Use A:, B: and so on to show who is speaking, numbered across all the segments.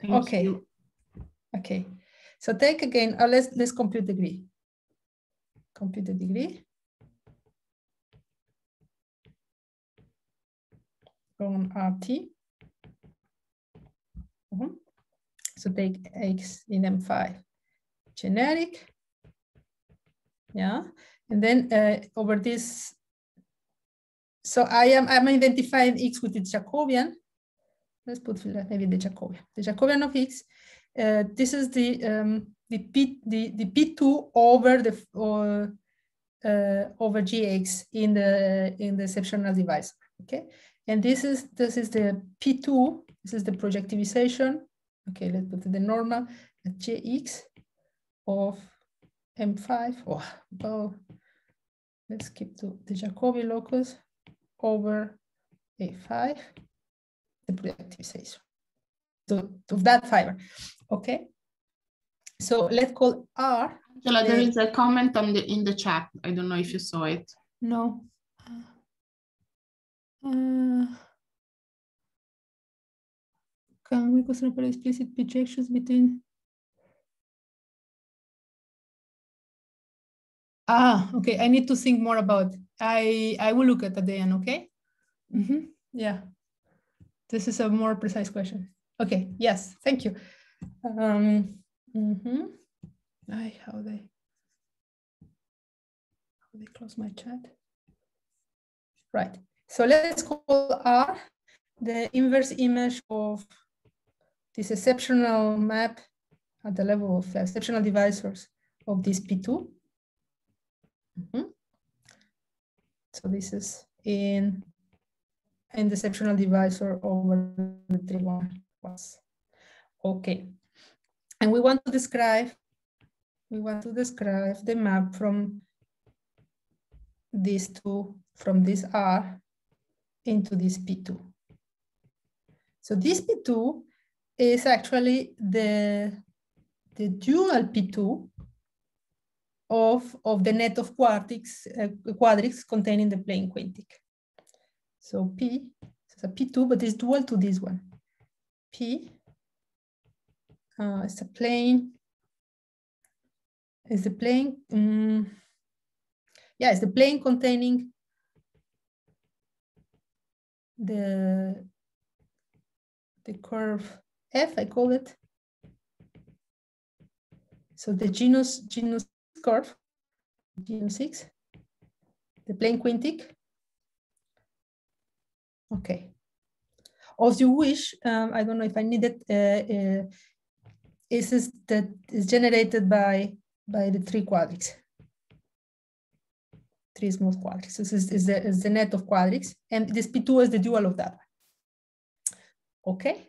A: Thank
B: okay.
A: you.
B: Okay. So take again, uh, let's, let's compute degree. Compute the degree. From RT. Mhm. So take X in M5 generic. Yeah. And then uh, over this, so I am I'm identifying X with the Jacobian. Let's put maybe the Jacobian. The Jacobian of X uh, this is the um, the p the the p2 over the uh, uh, over gx in the in the exceptional divisor. Okay, and this is this is the p2. This is the projectivization. Okay, let's put the normal at gx of m5. Oh, oh, let's skip to the Jacobi locus over a5. The projectivization to, to that fiber. Okay. So let's call R.
A: Angela, there is a comment on the in the chat. I don't know if you saw it.
B: No. Uh, can we consider explicit projections between? Ah, okay. I need to think more about. I I will look at at the end. Okay. Mm -hmm. Yeah. This is a more precise question. Okay, yes, thank you. Um, mm -hmm. I, how they, how they close my chat. Right, so let's call R the inverse image of this exceptional map at the level of exceptional divisors of this P2. Mm -hmm. So this is in, in the exceptional divisor over the three one was. Okay. And we want to describe, we want to describe the map from these two, from this R into this P2. So this P2 is actually the, the dual P2 of, of the net of quadrics, uh, quadrics containing the plane quintic. So P, so a P2, but it's dual to this one. P uh, is a plane. Is the plane? Um, yeah, it's the plane containing the the curve F. I call it. So the genus genus curve, genus six, the plane quintic. Okay as you wish. Um, I don't know if I need it. Uh, uh, is this that is generated by by the three quadrics, three smooth quadrics. This is, is, the, is the net of quadrics, and this P2 is the dual of that. Okay,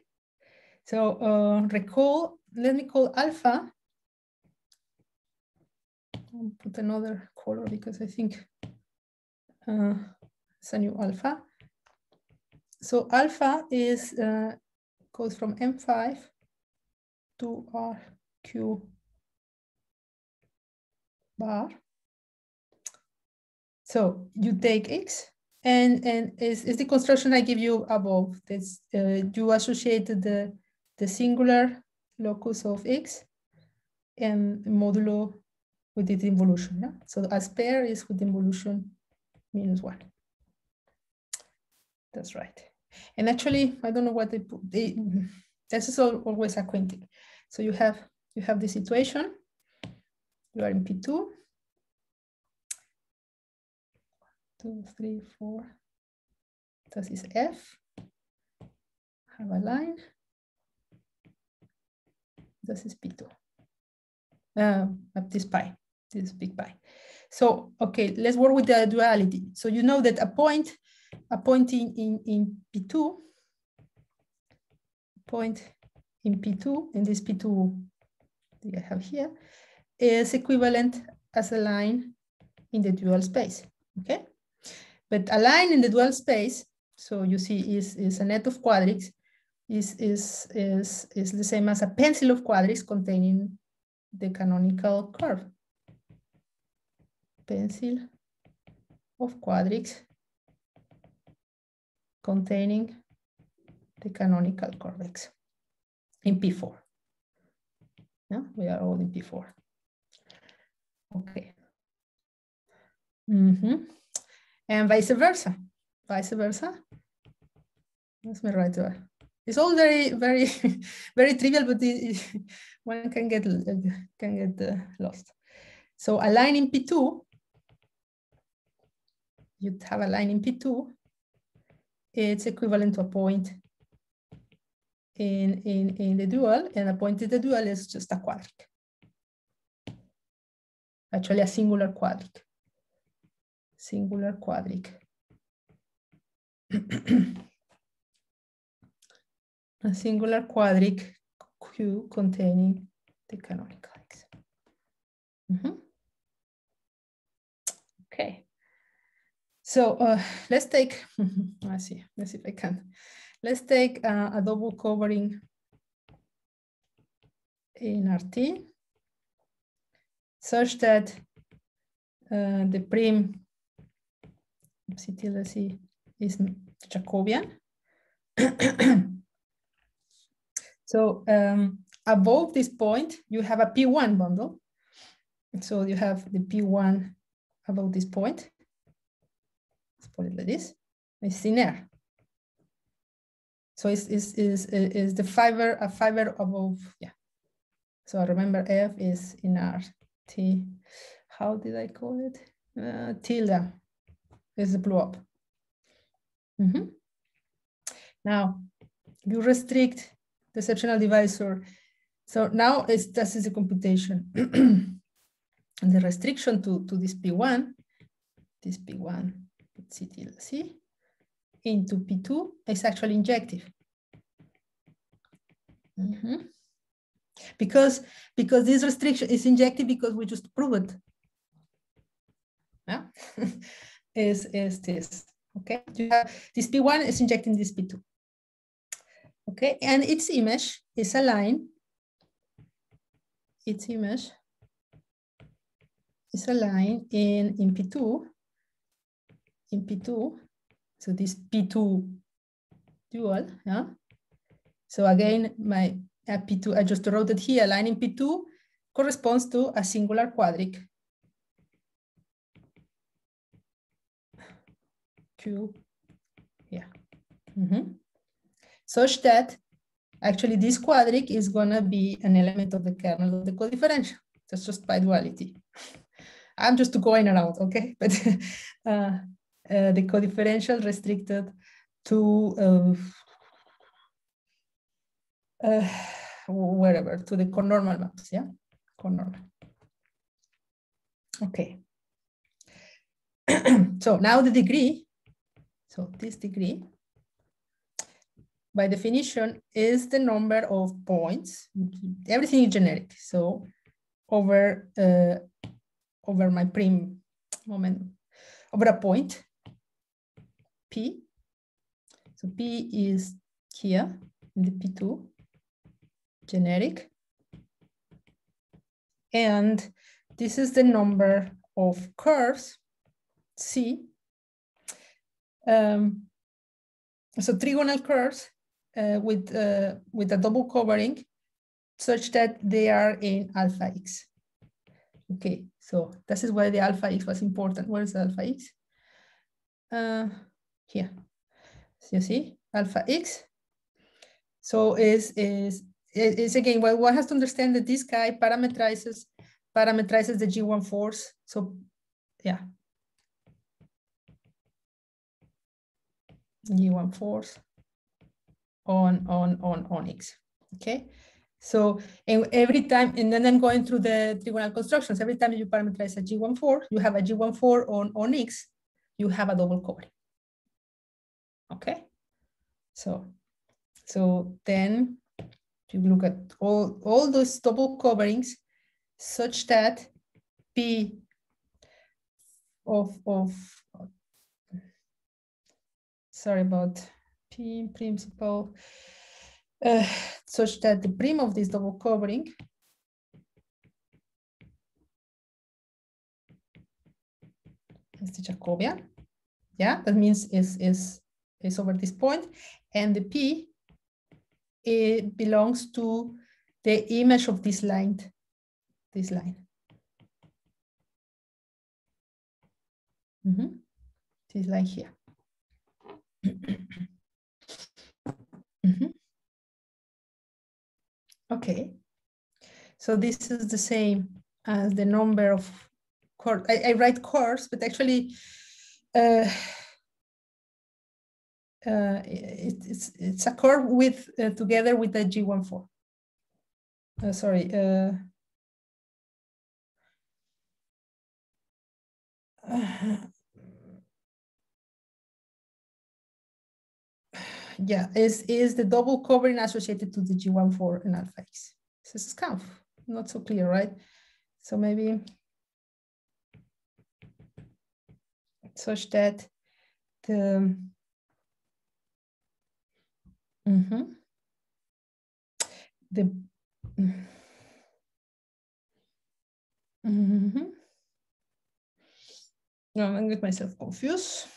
B: so uh, recall. Let me call alpha. I'll put another color because I think uh, it's a new alpha so alpha is uh, goes from M5 to RQ bar. So you take X and, and is, is the construction I give you above. This, uh, you associate the, the singular locus of X and modulo with its involution. Yeah? So as pair is with involution minus one. That's right. And actually, I don't know what they put. They, this is always a quintic. So you have you have the situation. You are in P2. Two, three, four. This is F. Have a line. This is P2. Uh, this pi, this big pi. So, okay, let's work with the duality. So you know that a point a point in, in, in P2, point in P2, in this P2 that I have here, is equivalent as a line in the dual space, okay? But a line in the dual space, so you see is, is a net of quadrics, is, is, is, is the same as a pencil of quadrics containing the canonical curve. Pencil of quadrics containing the canonical curve X. in P4. Yeah, we are all in P4. Okay. Mm -hmm. And vice versa, vice versa. That's my right there. It's all very, very, very trivial, but it, one can get can get uh, lost. So a line in P2, you'd have a line in P2. It's equivalent to a point in, in, in the dual, and a point in the dual is just a quadric. Actually, a singular quadric. Singular quadric. a singular quadric Q containing the canonical X. Mm -hmm. Okay. So uh, let's take, let's see, let's see if I can. Let's take uh, a double covering in RT such that uh, the Prym C is Jacobian. so um, above this point, you have a P1 bundle. So you have the P1 above this point. Let's put it like this. It's in air. So it's, it's, is is the fiber, a fiber above, yeah. So I remember F is in R, T, how did I call it? Uh, tilde is the blow up. Mm -hmm. Now, you restrict the exceptional divisor. So now it's, this is a computation. and the restriction to, to this P1, this P1, C tilde C, into P2 is actually injective. Mm -hmm. Because, because this restriction is injective because we just proved. Yeah? is, is this, okay? You have, this P1 is injecting this P2. Okay, and its image is a line. Its image is a line in, in P2, in P2, so this P2 dual, yeah? So again, my uh, P2, I just wrote it here, line in P2 corresponds to a singular quadric. Q, yeah. Mm -hmm. Such that actually this quadric is gonna be an element of the kernel of the codifferential. That's just by duality. I'm just going around, okay? But uh, uh, the codifferential restricted to uh, uh, wherever, to the conormal maps, yeah? Conormal. Okay. so now the degree, so this degree, by definition, is the number of points. Everything is generic. So over uh, over my Prym moment, over a point, P. So P is here in the P2, generic. And this is the number of curves, C. Um, so trigonal curves uh, with, uh, with a double covering such that they are in alpha x. Okay, so this is why the alpha x was important. Where is alpha x? Uh, here. So you see, alpha x. So is is is again well, one has to understand that this guy parameterizes parameterizes the G14. So yeah. G14 on on on on X. Okay. So and every time, and then I'm going through the trigonal constructions, every time you parameterize a G14, you have a G14 on, on X, you have a double covering. Okay, so, so then you look at all, all those double coverings such that P of, of sorry about P principal, uh, such that the Prym of this double covering is the Jacobian. Yeah, that means is is is over this point, and the P it belongs to the image of this line, this line. Mm -hmm. This line here. mm -hmm. Okay, so this is the same as the number of course. I, I write course, but actually, uh, uh, it, it's it's a curve with uh, together with the G14. Uh, sorry. Uh, yeah, is is the double covering associated to the G14 and alpha X? This is kind of not so clear, right? So maybe such that the Mm -hmm. The mm -hmm. No, I'm gonna get myself confused.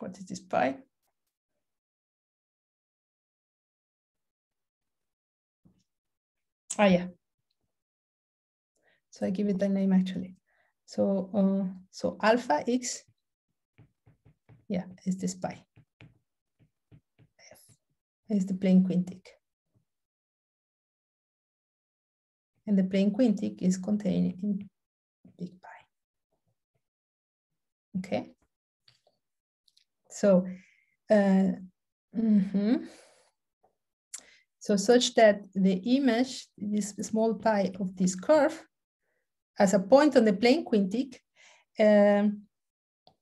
B: What is this pi? Ah, yeah. So I give it the name actually. So, uh, so alpha x, yeah, is this pi is the plane quintic. And the plane quintic is contained in big pi. Okay. So, uh, mm -hmm. so such that the image, this small pi of this curve, as a point on the plane quintic, um,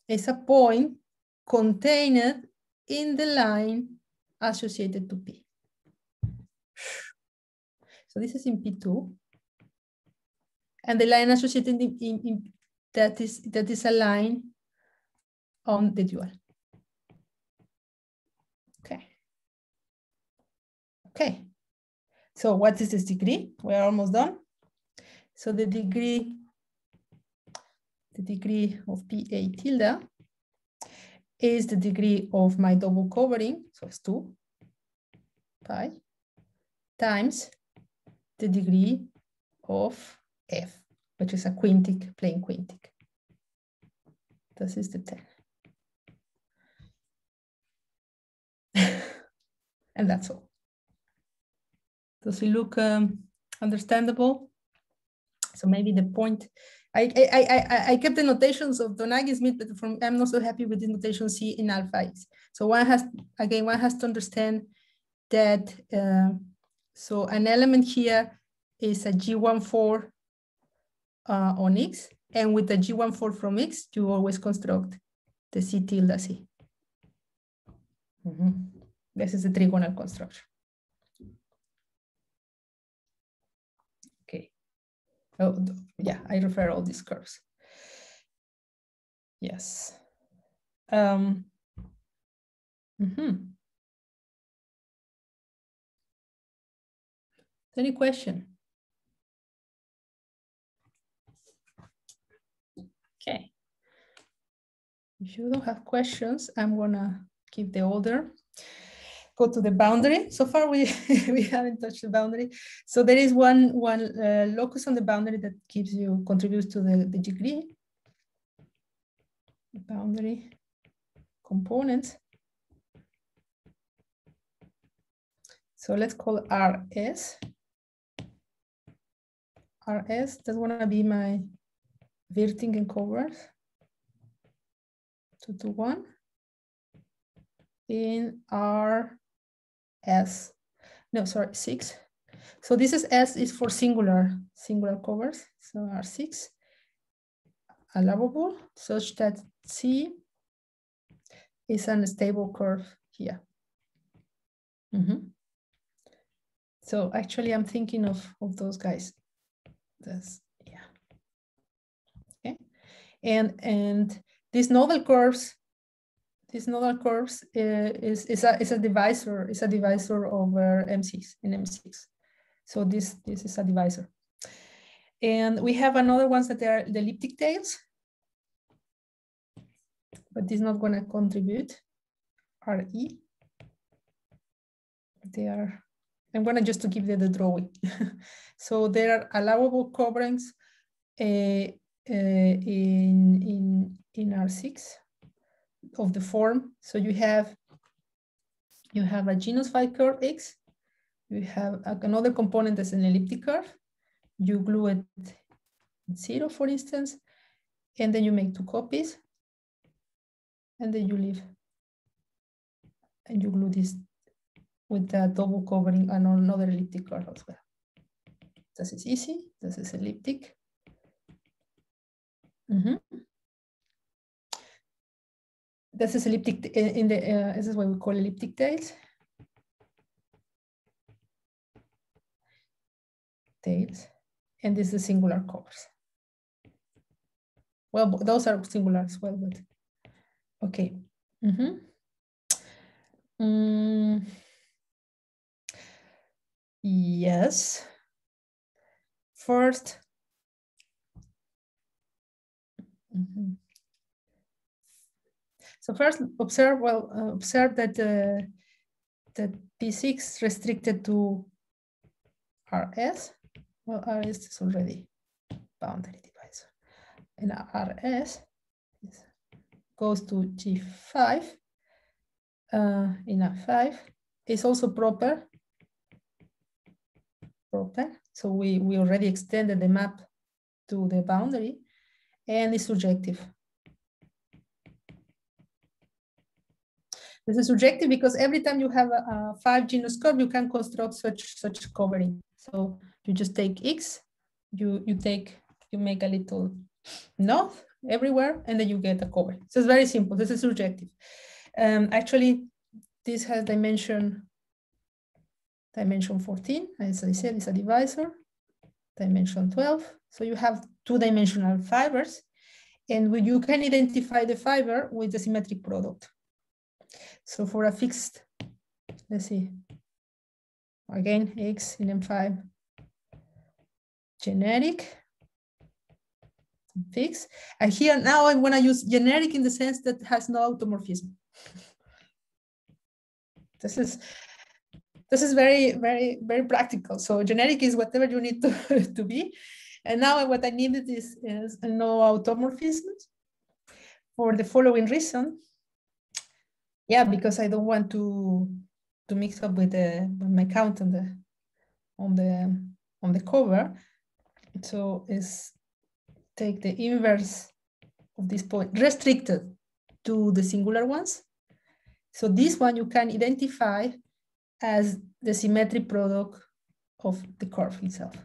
B: is a point contained in the line associated to P. So this is in P2. And the line associated in, in, in that is that is a line on the dual. Okay. Okay. So what is this degree? We're almost done. So the degree, the degree of PA tilde is the degree of my double covering, so it's 2 pi, times the degree of f, which is a quintic, plane quintic. This is the 10. and that's all. Does it look um, understandable? So maybe the point I, I, I, I kept the notations of Donagi Smith, but from, I'm not so happy with the notation C in alpha X. So one has, again, one has to understand that, uh, so an element here is a G14 uh, on X, and with the G14 from X, you always construct the C tilde C. Mm -hmm. This is the trigonal construction. Oh, yeah, I refer all these curves. Yes. Um, mm -hmm. Any question? Okay. If you don't have questions, I'm gonna keep the order go to the boundary. So far, we, we haven't touched the boundary. So there is one, one uh, locus on the boundary that gives you, contributes to the, the degree. Boundary component. So let's call RS. RS, that's gonna be my Wirtinger covers. Two to one. In R S, no, sorry, six. So this is S is for singular, singular covers. So R6 allowable such that C is an stable curve here. Mm -hmm. So actually I'm thinking of, of those guys. That's, yeah. Okay. And, and these nodal curves this nodal curves uh, is, is, a, is a divisor, is a divisor over M6 in M6. So this, this is a divisor. And we have another ones that are the elliptic tails, but is not going to contribute. RE. They are I'm gonna just to give you the drawing. so there are allowable coverings uh, uh, in, in, in R6 of the form. So you have, you have a genus phi curve X, you have another component that's an elliptic curve, you glue it zero, for instance, and then you make two copies, and then you leave, and you glue this with the double covering and another elliptic curve as well. This is easy, this is elliptic. Mm -hmm. This is elliptic in the, uh, this is what we call elliptic tails. Tails, and this is singular covers. Well, those are singular as well, but okay. Mm -hmm. mm. Yes. First. Mm -hmm. So first, observe well. Uh, observe that uh, that P6 restricted to RS. Well, RS is already boundary divisor, and RS goes to G5 uh, in A5 is also proper proper. So we, we already extended the map to the boundary and it's surjective. This is surjective because every time you have a, a, five genus curve, you can construct such such covering. So you just take X, you you take you make a little knot everywhere, and then you get a cover. So it's very simple. This is surjective. Um, actually, this has dimension dimension 14, as I said, is a divisor, dimension 12. So you have two-dimensional fibers, and you can identify the fiber with the symmetric product. So for a fixed, let's see, again, X in M5, generic, fixed. And here now I want to use generic in the sense that has no automorphism. This is this is very, very, very practical. So generic is whatever you need to, to be. And now what I needed is, is no automorphisms for the following reason. Yeah, because I don't want to to mix up with the with my count on the on the on the cover. So is take the inverse of this point restricted to the singular ones. So this one you can identify as the symmetric product of the curve itself.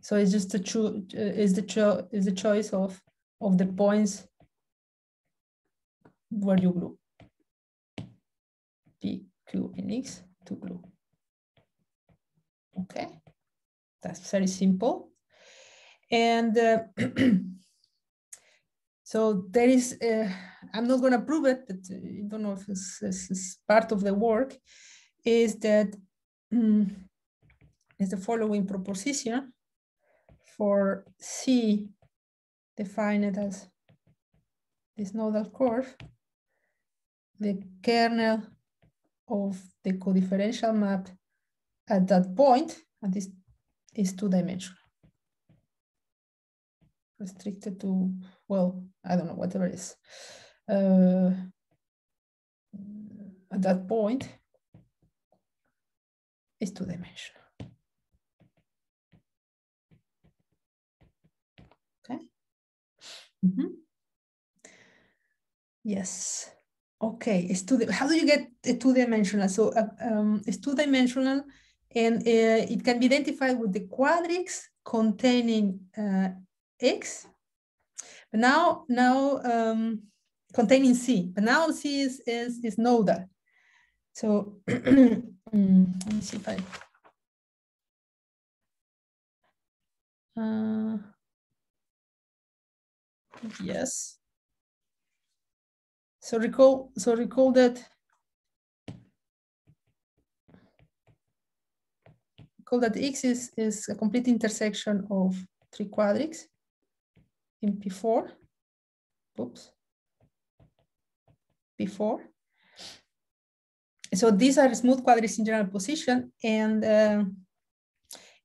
B: So it's just the is the cho is the choice of of the points where you glue P, Q, and to glue. Okay, that's very simple. And uh, so there is, uh, I'm not going to prove it, but uh, I don't know if this is part of the work is that um, is the following proposition for C defined as this nodal curve, the kernel of the codifferential map at that point, and this is two-dimensional. Restricted to, well, I don't know, whatever it is. Uh, at that point, is two dimensional. Okay. Mm -hmm. Yes. Okay. It's two. How do you get a two dimensional? So uh, um, it's two dimensional, and uh, it can be identified with the quadrics containing uh, x. But now, now um, containing c. But now c is is is nodal. So Mm, let me see if I. Uh, yes. So recall. So recall that. Recall that X is is a complete intersection of three quadrics in P4. Oops. P4 so these are smooth quadrics in general position and uh,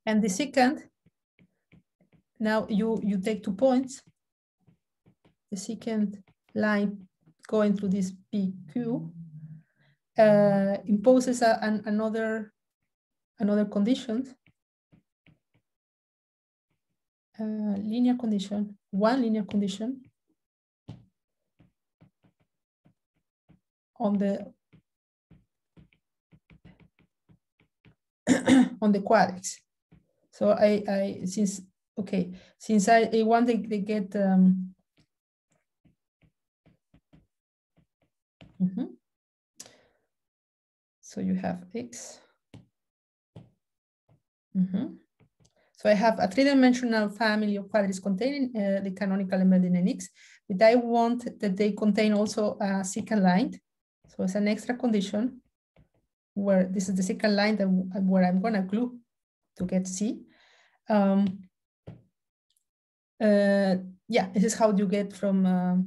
B: and the secant now you you take two points the secant line going through this pq uh, imposes a, an, another another condition uh, linear condition one linear condition on the on the quadrics. So I, I since okay, since I, I want to get um, mm -hmm. so you have x. Mm -hmm. So I have a three-dimensional family of quadrics containing uh, the canonical embedding in X, but I want that they contain also a secant line. So it's an extra condition where this is the secant line that where I'm gonna glue to get C. Um, uh, yeah, this is how you get from, uh,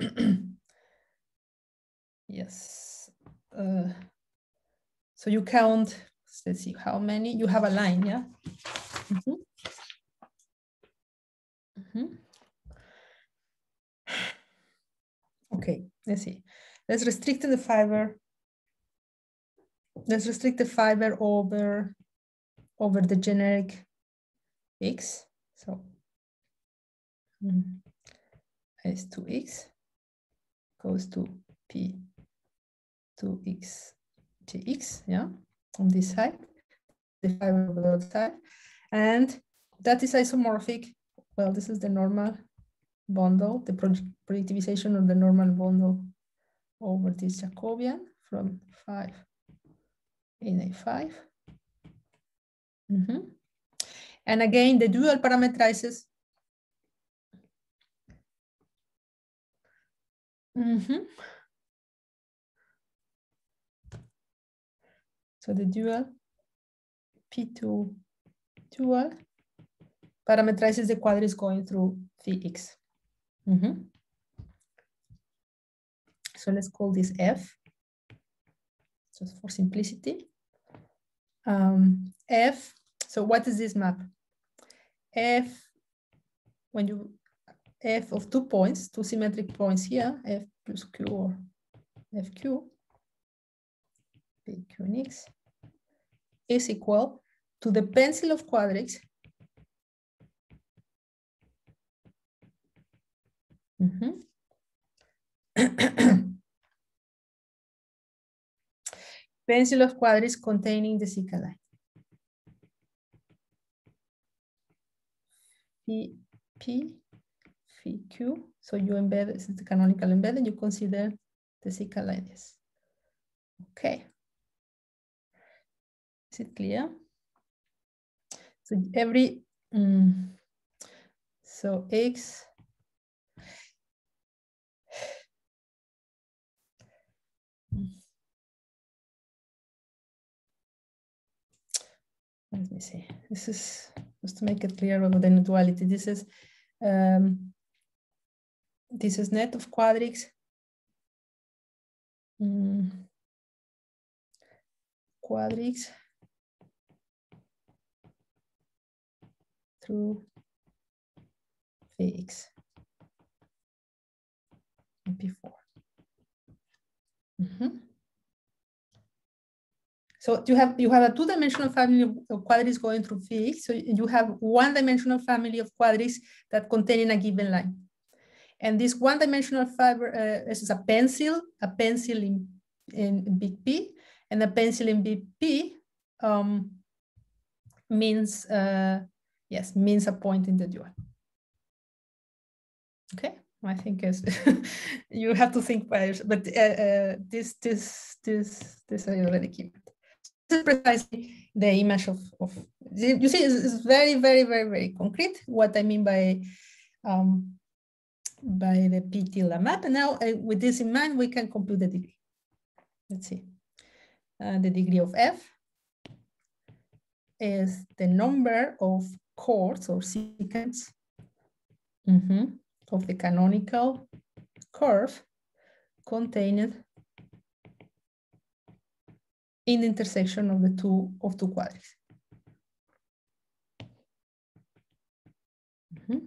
B: yes. Uh, so you count, let's see how many, you have a line, yeah? Mm -hmm. Mm -hmm. Okay, let's see. Let's restrict the fiber let's restrict the fiber over over the generic x. So mm, s 2x goes to p 2x gx, yeah, on this side, the other side. And that is isomorphic. Well, this is the normal bundle, the projectivization of the normal bundle over this Jacobian from 5 in A5. Mm -hmm. And again, the dual parametrizes. Mm -hmm. So the dual P2 dual parametrizes the quadrics going through Vx. Mm -hmm. So let's call this F, just for simplicity um, F, so what is this map? F, when you, F of two points, two symmetric points here, F plus Q or FQ, PQ is equal to the pencil of quadrics mm -hmm. pencil of quadrics containing the secant line. P, P, Phi, Q. So you embed, this is the canonical embed, and you consider the secant line. Okay. Is it clear? So every, um, so X let me see. This is just to make it clear about the duality. This is um, this is net of quadrics. Mm. Quadrics through Vx P4. Mm -hmm. So you have you have a two-dimensional family of quadrics going through Vx. So you have one-dimensional family of quadrics that contain a given line. And this one-dimensional fiber uh, is a pencil, a pencil in, in big P, and a pencil in big P um, means, uh, yes, means a point in the dual. Okay, I think is you have to think by yourself, but uh, uh, this, this, this, this I already given is precisely the image of, of you see, it's, it's, very, very, very, very concrete what I mean by um, by the PT map. And now uh, with this in mind, we can compute the degree. Let's see. Uh, the degree of F is the number of chords or secants mm -hmm, of the canonical curve contained in the intersection of the two of two quadrics. Mm -hmm.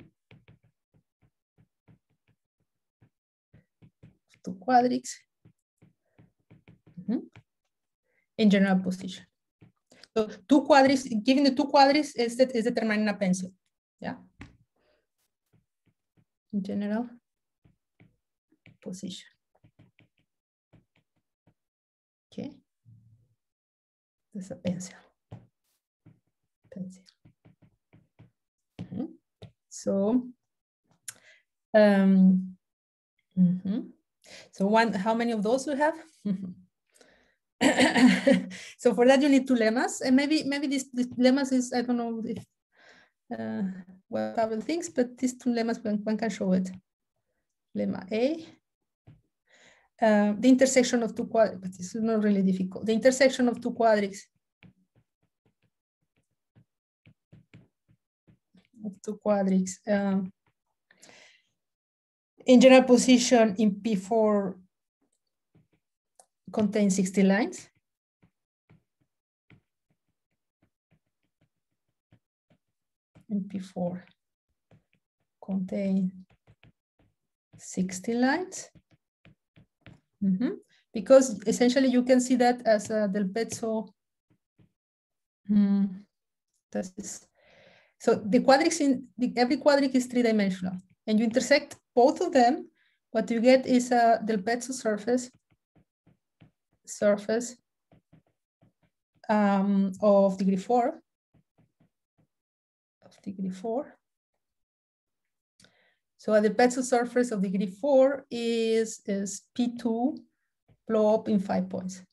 B: Two quadrics mm -hmm. in general position. So two quadrics, given the two quadrics is that is determining a pencil. Yeah. In general position. Okay. There's a pencil. Pencil. Mm -hmm. So, um, mm -hmm. so one, how many of those we have? so for that you need two lemmas and maybe maybe this, this lemmas is I don't know if uh, what Pavel thinks, but these two lemmas one, one can show it. Lemma A, uh, the intersection of two quadrics, but this is not really difficult. The intersection of two quadrics of two quadrics um, in general position in P4 contains 60 lines. MP4 contain 60 lines. Mm -hmm. Because essentially you can see that as a del Pezzo. Mm, this is, so the quadrics in the, every quadric is three dimensional and you intersect both of them. What you get is a del Pezzo surface surface um, of degree four, of degree four. So the Pezzo surface of degree four is, is P2 blow up in five points.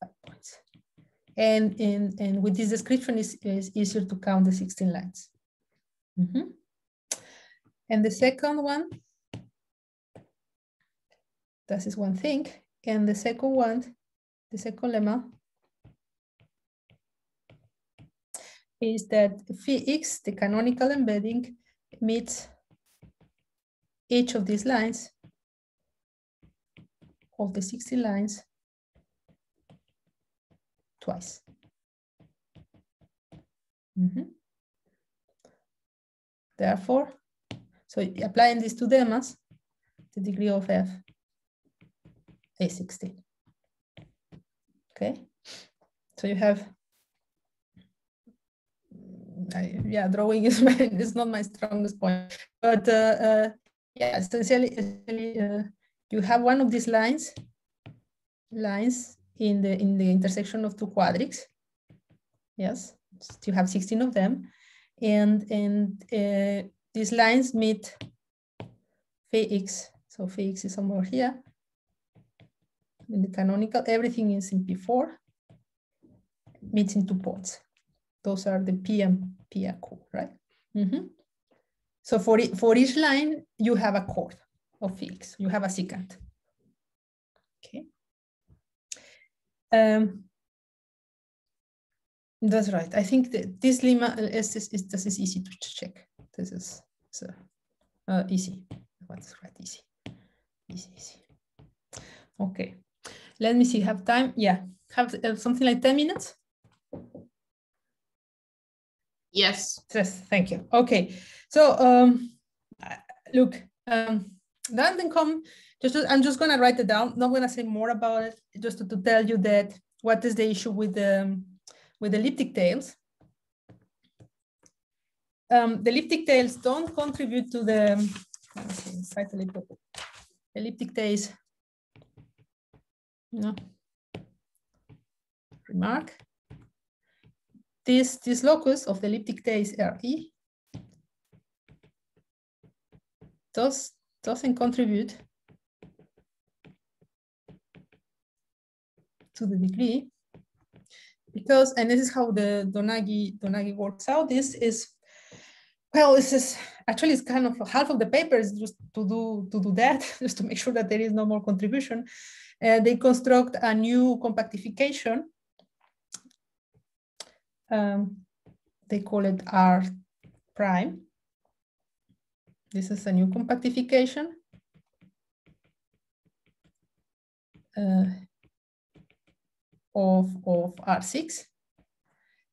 B: Five points. And, in, and with this description, is is easier to count the 16 lines. Mm -hmm. And the second one that is one thing. And the second one, the second lemma is that phi x, the canonical embedding, meets each of these lines of the 60 lines twice. Mm -hmm. Therefore, so applying these two lemmas, the degree of f a16. Okay, so you have, I, yeah, drawing is, my, is not my strongest point, but uh, uh, yeah, essentially, essentially uh, you have one of these lines, lines in the in the intersection of two quadrics. Yes, you have 16 of them, and and uh, these lines meet phi x. So phi x is somewhere here, in the canonical, everything is in P4, meets in two points. Those are the P and P Q, right? Mm -hmm. So for, for each line, you have a chord of phi x, you have a secant. Okay. Um, that's right. I think that this lemma is, is, is this is easy to check. This is so uh, easy. What's right? Easy, easy, easy. Okay. Let me see, have time? Yeah, have uh, something like 10 minutes?
A: Yes.
B: Yes, thank you. Okay, so um, look, um, that then come, just, I'm just gonna write it down, not gonna say more about it, just to, to tell you that what is the issue with the, with the elliptic tails. Um, the elliptic tails don't contribute to the, see, elliptic tails no. Remark. This, this locus of the elliptic tails RE does, doesn't contribute to the degree because, and this is how the Donagi, Donagi works out, this is, well, this is actually it's kind of half of the paper is just to do, to do that, just to make sure that there is no more contribution. Uh, they construct a new compactification. Um, they call it R prime. This is a new compactification. Uh, of, of R6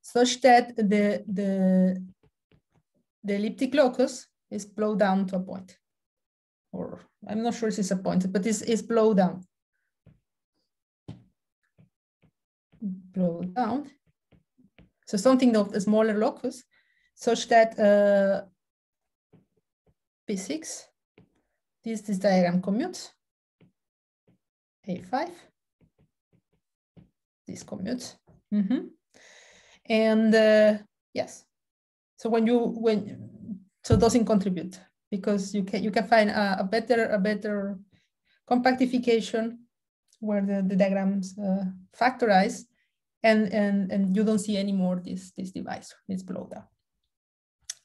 B: such that the, the, the elliptic locus is blow down to a point. Or I'm not sure if it's a point, but it's, it's blow down. Blow down. So something of a smaller locus such that uh, P6, this, this diagram commutes, A5, this commutes. Mm -hmm. And uh, yes, so when you, when, so doesn't contribute because you can, you can find a, a better, a better compactification where the, the diagrams uh, factorize and, and, and you don't see anymore this, this device, this blow down.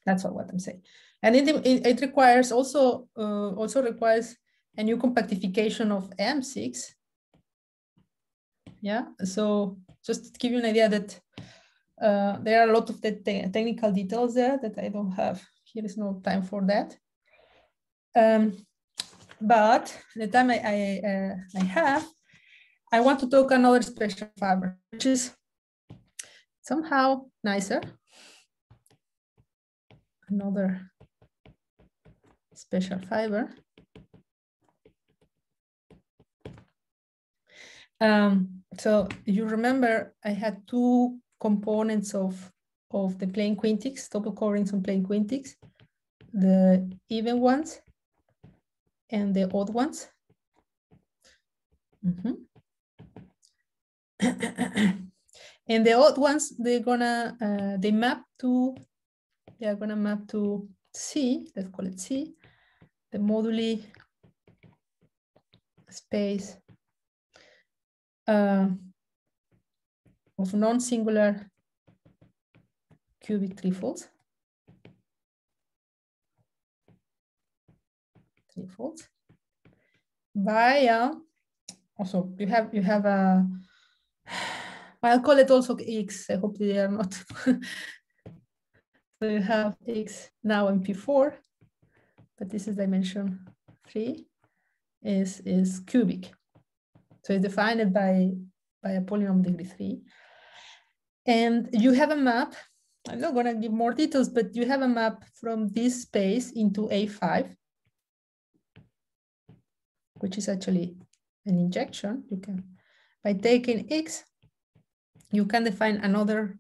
B: That's all what I'm saying. And it, it, it requires also, uh, also requires a new compactification of M6. Yeah, so just to give you an idea that uh, there are a lot of the te technical details there that I don't have. Here is no time for that. Um, but the time I, I, uh, I have, I want to talk another special fiber, which is somehow nicer. Another special fiber. Um, so you remember I had two components of, of the plane quintics, double coverings on plane quintics, the even ones and the odd ones. Mm -hmm. and the odd ones, they're gonna, uh, they map to, they are gonna map to C, let's call it C, the moduli space uh, of non-singular cubic threefolds. Threefolds via also you have you have a I'll call it also X. I hope they are not. so you have X now in P4, but this is dimension three is is cubic. So it's defined by by a polynomial degree three. And you have a map, I'm not gonna give more details, but you have a map from this space into A5, which is actually an injection. You can, by taking X, you can define another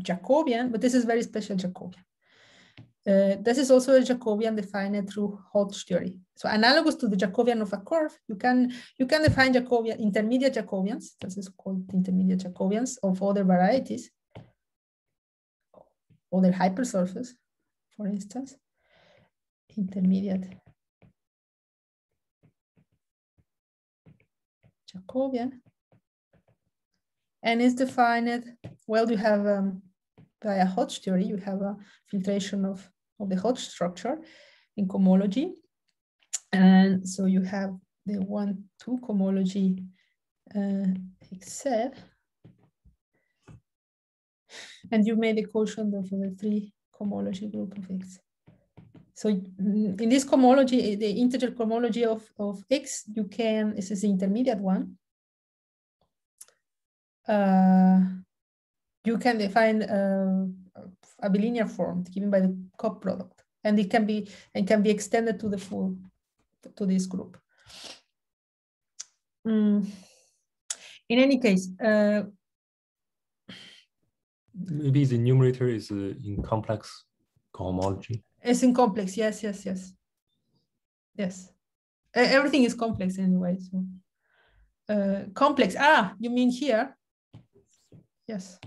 B: Jacobian, but this is very special Jacobian. Uh, this is also a Jacobian defined through Hodge theory. So analogous to the Jacobian of a curve, you can you can define Jacobian intermediate Jacobians. This is called intermediate Jacobians of other varieties, other hypersurface, for instance, intermediate Jacobian, and it's defined. Well, you have um, via Hodge theory, you have a filtration of of the Hodge structure in cohomology. And so you have the one, two cohomology uh, except, and you made a quotient of the three cohomology group of X. So mm, in this cohomology, the integer cohomology of, of X, you can, this is the intermediate one. Uh, you can define uh, a bilinear form given by the cup product, and it can be and can be extended to the full to this group. Mm. In any case, uh,
C: maybe the numerator is uh, in complex cohomology.
B: It's in complex. Yes, yes, yes, yes. Everything is complex anyway. So uh, complex. Ah, you mean here? Yes.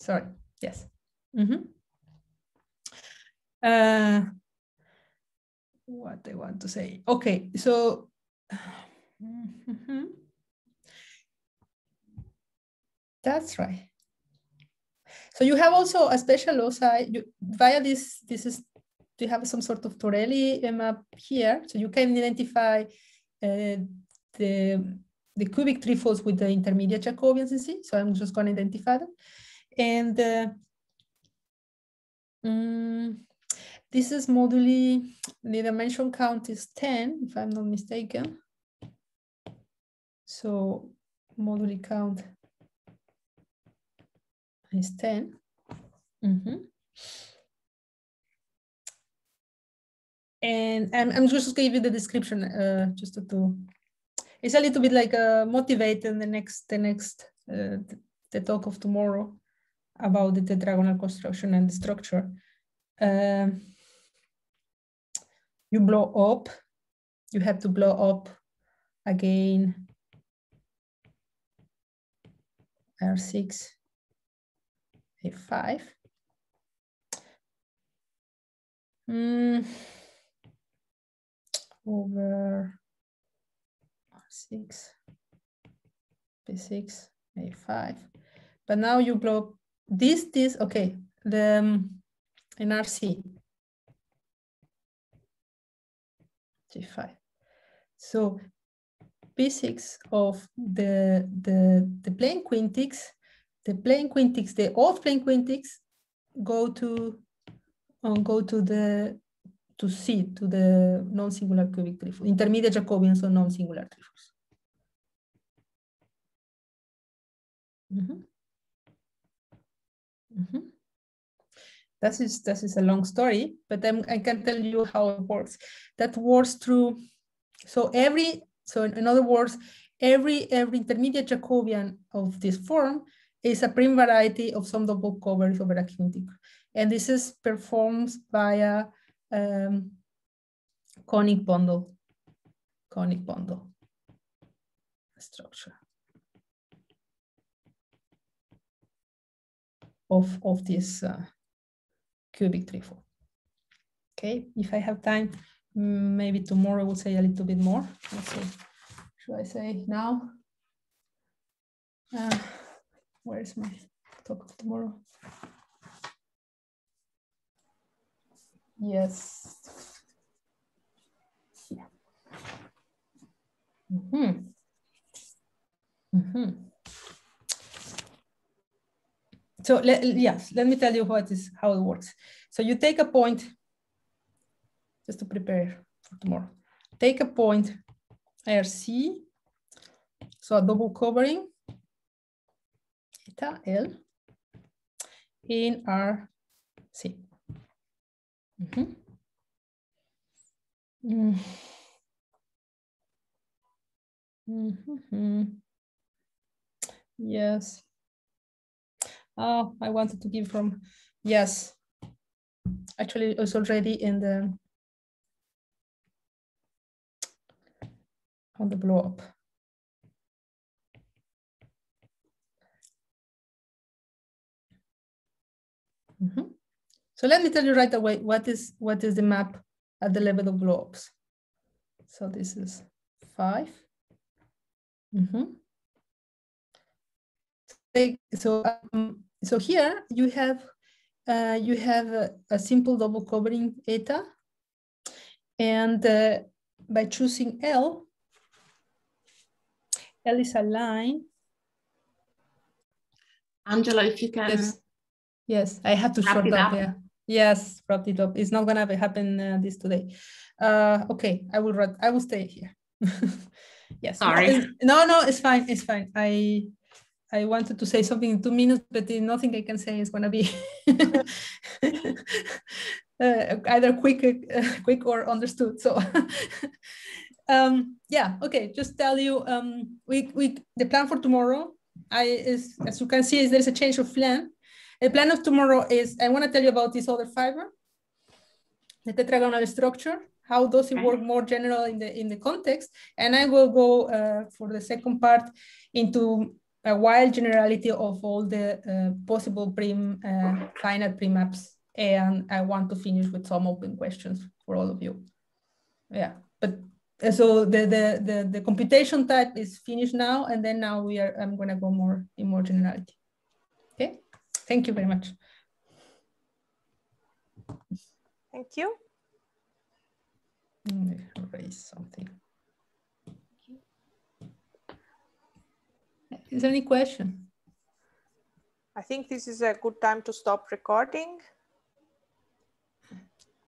B: Sorry. Yes. Mm -hmm. uh, what I want to say. Okay, so mm -hmm. that's right. So you have also a special loci you, via this. This is you have some sort of Torelli map here, so you can identify uh, the the cubic threefolds with the intermediate Jacobians. You see, so I'm just going to identify them. And uh, um, this is moduli, the dimension count is 10, if I'm not mistaken. So moduli count is 10. Mm -hmm. And I'm, I'm just give you the description uh, just to, to, it's a little bit like a uh, motivate in the next, the next, uh, the, the, talk of tomorrow about the tetragonal construction and the structure. Um, you blow up, you have to blow up again R6, A5. Mm over R6, B6, A5. But now you block this, this, okay, the um, in RC, G5. So B6 of the, the, the plane quintics, the plane quintics, the off plane quintics go to, um, go to the to C, to the non-singular cubic threefolds, intermediate Jacobians of non-singular threefolds. Mm -hmm. Mm -hmm. That is that is a long story, but I'm, I can tell you how it works. That works through. So every so in, in other words, every every intermediate Jacobian of this form is a Prym variety of some double covers over a quintic, and this is performed via um, conic bundle, conic bundle structure of, of this uh, cubic threefold. Okay, if I have time, maybe tomorrow I will say a little bit more. Let's see, should I say now? Uh, where's my talk of tomorrow? Yes. Yeah. Mm -hmm. Mm -hmm. So let, yes, let me tell you what is how it works. So you take a point, just to prepare for tomorrow. Take a point RC, so a double covering, theta L in RC. Mm -hmm. Mm. Mm -hmm. Yes. Oh, I wanted to give from, yes. Actually, it's already in the, on the blow up. Mm -hmm. So let me tell you right away what is what is the map at the level of blobs. So this is five. Mm -hmm. So um, so here you have uh, you have a, a, simple double covering eta, and uh, by choosing L, L is a line.
A: Angela, if you can.
B: Yes, yes I have to short up. Yeah. Yes, wrapped it up. It's not gonna happen uh, this today. Uh, okay, I will. I will stay here. yes.
A: Sorry.
B: No, no, it's fine. It's fine. I I wanted to say something in two minutes, but nothing I can say is gonna be uh, either quick, uh, quick or understood. So. um, yeah. Okay. Just tell you. Um, we we the plan for tomorrow. I is as you can see is there's a change of plan the plan of tomorrow is I want to tell you about this other fiber, the tetragonal structure. How does it work more general in the in the context? And I will go uh, for the second part into a wild generality of all the uh, possible Prym uh, finite Prym maps. And I want to finish with some open questions for all of you. Yeah, but uh, so the, the the the computation type is finished now, and then now we are I'm gonna go more in more generality. Okay. Thank you very much.
D: Thank you.
B: Erase something. Is there any question?
D: I think this is a good time to stop recording.